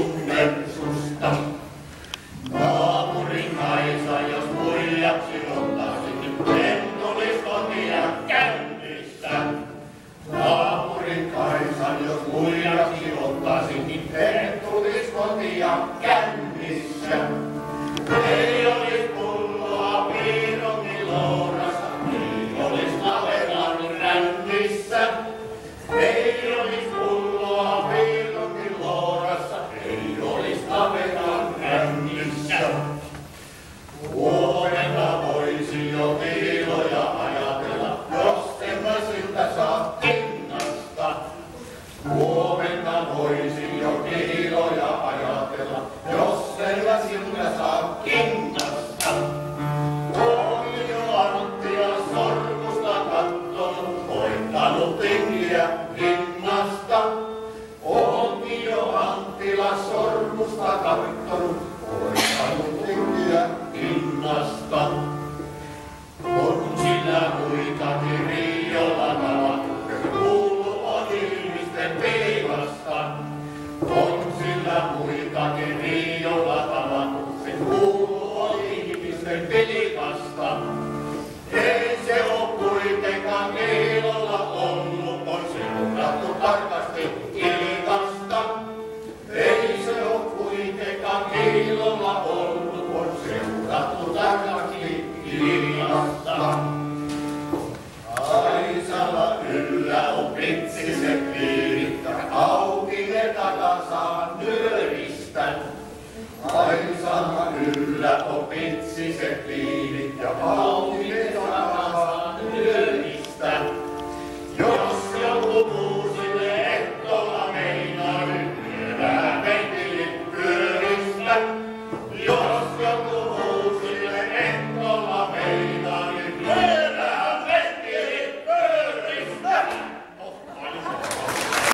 maksettu mersusta. Naapurin Kaisa, jos muijaksi ottaisin, en tulisi kotia kännissä. Naapurin Kaisa, jos muijaksi ottaisin, en tulisi kotia kännissä. Ei olisi pulloa piirongin lounassa, ei olisi laveran rännissä. Ei olisi pulloa sormusta kattonut, voittanut tinkiä hinnasta. On sillä muitakin Riolla tavattu, kuulu on ihmisten piilasta. On sillä muitakin Riolla tavattu, se kuulu on ihmisten piilasta. Ei se oo kuitenkaan Niilolla ollut, on seurattu tarkasti Vain Kaisana yllä on pitsiset ja valmiit.